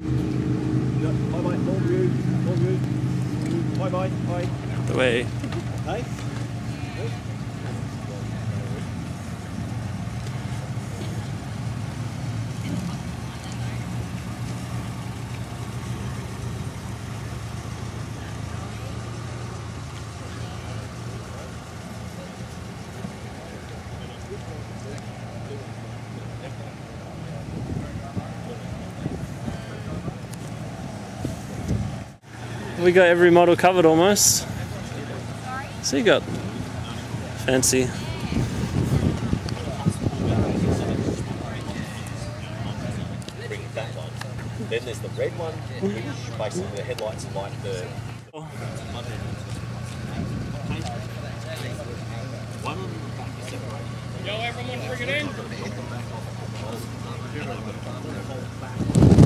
Bye bye, all view, all view. Bye bye, bye. The way. Hey? We got every model covered almost. So you got fancy. Bring that one. Then there's the red one, which basically the headlights are like the. One on the back is separated. Yo, everyone bring it in.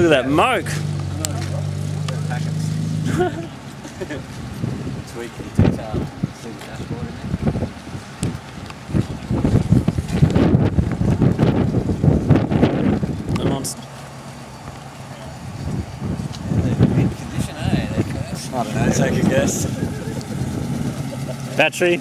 Look at that moke. Sweet, can you take the in? A monster. Condition, eh? I don't know, take a guess. Battery.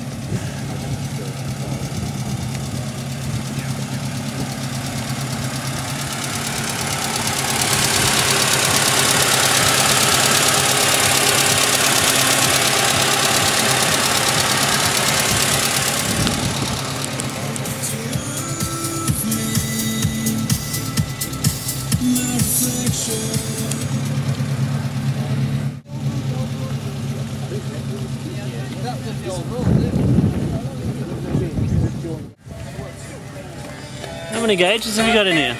How many gauges have you got in here?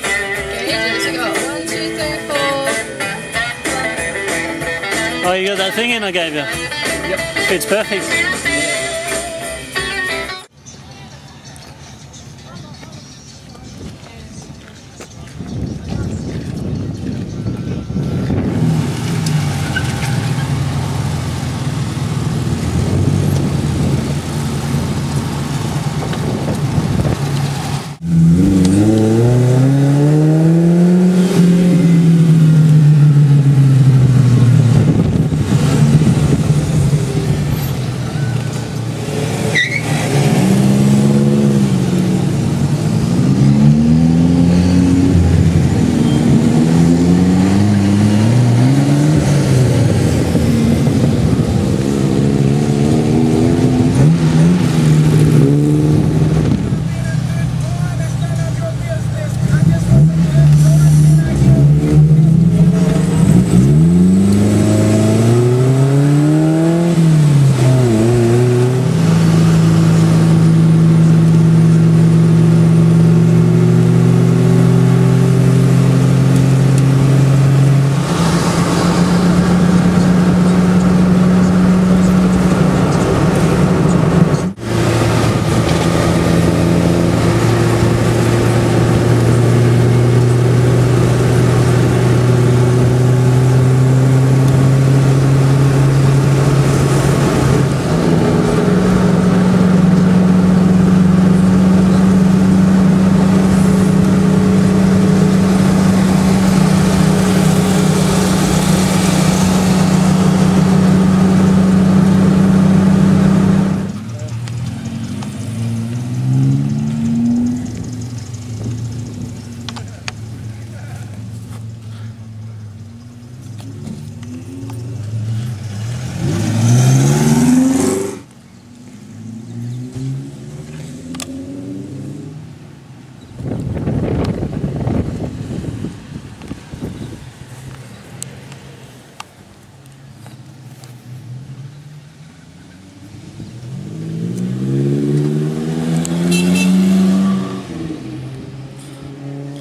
Agents, I got one, two, three, four. Oh, you got that thing in I gave you? Yep. It's perfect.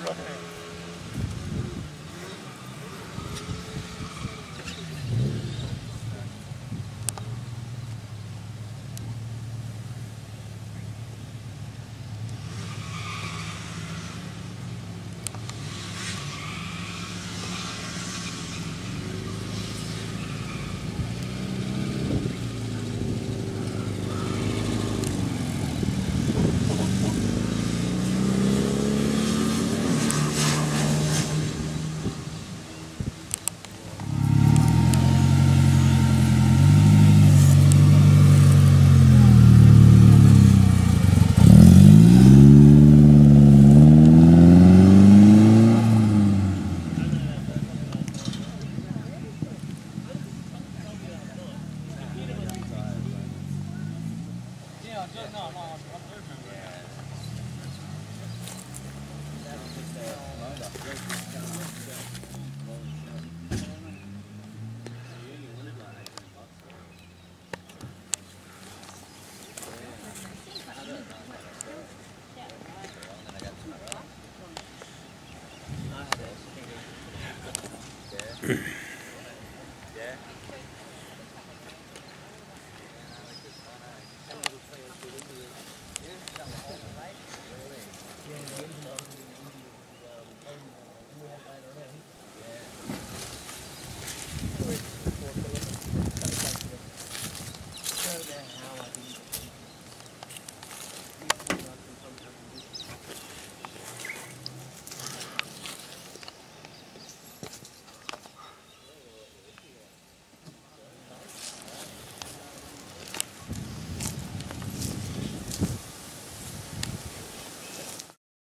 running. Yeah.